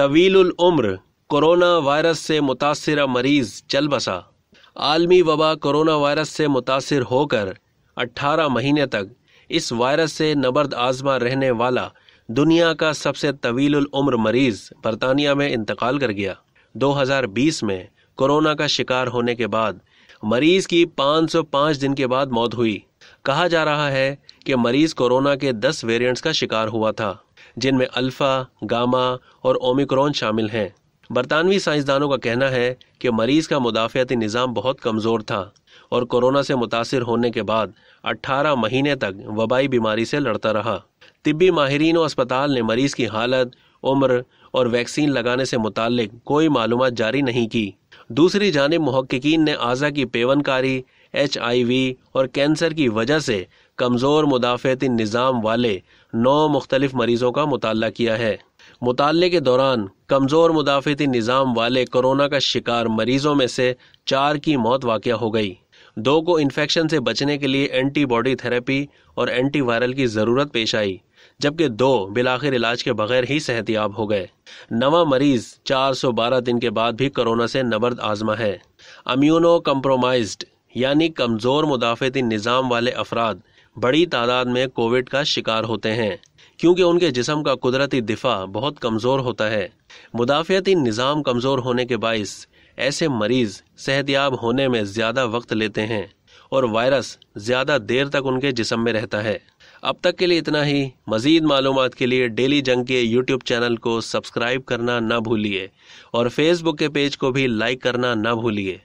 तवील उम्र corona virus से मुतासर मरीज़ चल बसा। आलमी वबा कोरोना वायरस से मुतासर होकर 18 महीने तक इस वायरस से नबर्द आजमा रहने वाला दुनिया का सबसे तवील उम्र मरीज़ बरतानिया में इंतकाल कर गया। 2020 में कोरोना का शिकार होने के बाद मरीज़ की 505 दिन के बाद मौत हुई। कहा जा रहा है कि मरीज़ कोरोना के 10 वेरिएंट्स का शिकार हुआ था। जिनमें अल्फ़ा, गामा और ओमिक्रॉन शामिल हैं। बरतानवी साइंसदानों का कहना है कि मरीज़ का मुदाफ़ती निज़ाम बहुत कमज़ोर था और कोरोना से मुतासर होने के बाद 18 महीने तक वबाई बीमारी से लड़ता रहा। तिब्बी माहरीन और अस्पताल ने मरीज़ की हालत, उम्र और वैक्सीन लगाने से मुतल कोई मालूम जारी नहीं की। दूसरी जानब महक्कीन ने आज़ा की पेवनकारी एच आई वी और कैंसर की वजह से कमज़ोर मुदाफ़ती निज़ाम वाले नौ मुख्तलिफ़ मरीज़ों का मुताल किया है। मुताले के दौरान कमज़ोर मुदाफ़ती निज़ाम वाले कोरोना का शिकार मरीजों में से चार की मौत वाक़ हो गई। दो को इन्फेक्शन से बचने के लिए एंटीबॉडी थेरेपी और एंटीवायरल की ज़रूरत पेश आई। जबकि दो बिलाखिर इलाज के बगैर ही सेहतियाब हो गए। नवा मरीज़ 412 दिन के बाद भी कोरोना से नबर्द आजमा है। अम्यूनो कम्प्रोमाइज्ड यानी कमज़ोर मुदाफ़ती निज़ाम वाले अफराद बड़ी तादाद में कोविड का शिकार होते हैं, क्योंकि उनके जिसम का कुदरती दिफा बहुत कमज़ोर होता है। मुदाफ़ती निज़ाम कमज़ोर होने के बायस ऐसे मरीज़ सेहतियाब होने में ज़्यादा वक्त लेते हैं और वायरस ज़्यादा देर तक उनके जिसम में रहता है। अब तक के लिए इतना ही। मज़ीद मालूम के लिए डेली जंग के यूट्यूब चैनल को सब्सक्राइब करना ना भूलिए और फेसबुक के पेज को भी लाइक करना ना भूलिए।